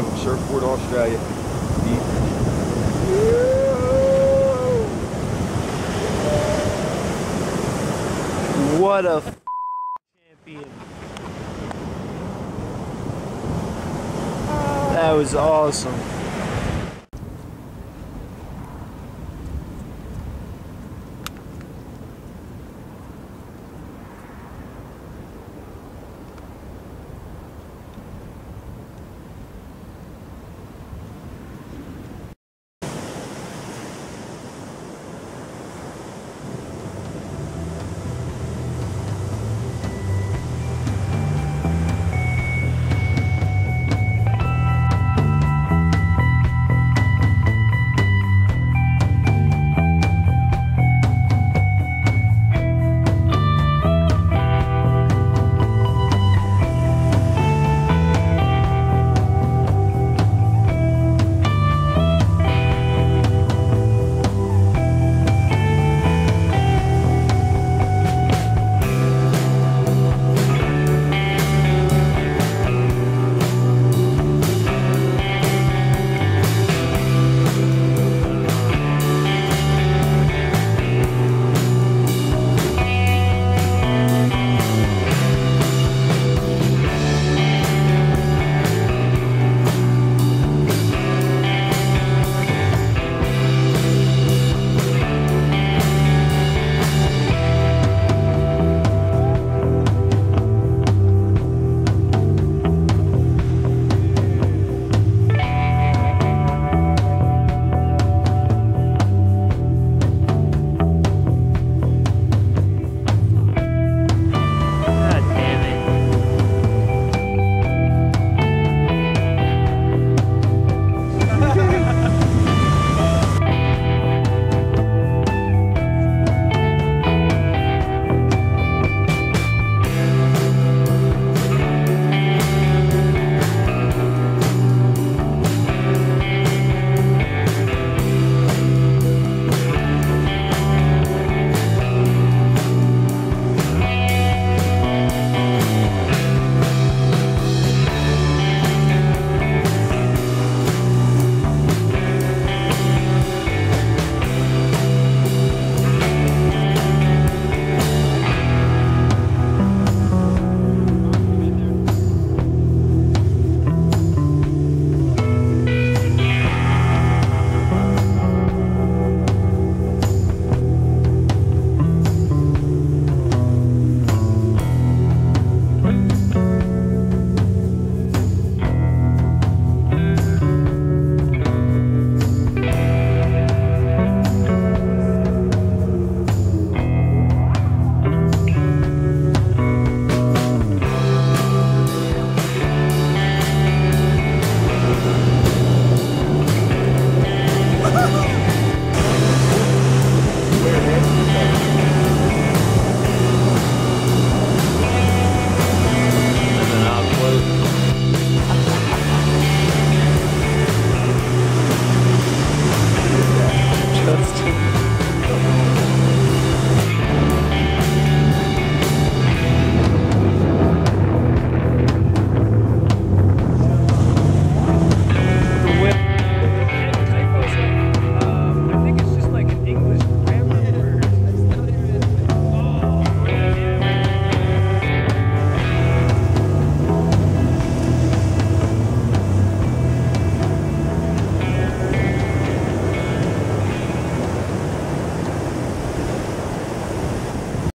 have Surfboard Australia. What a champion. That was awesome.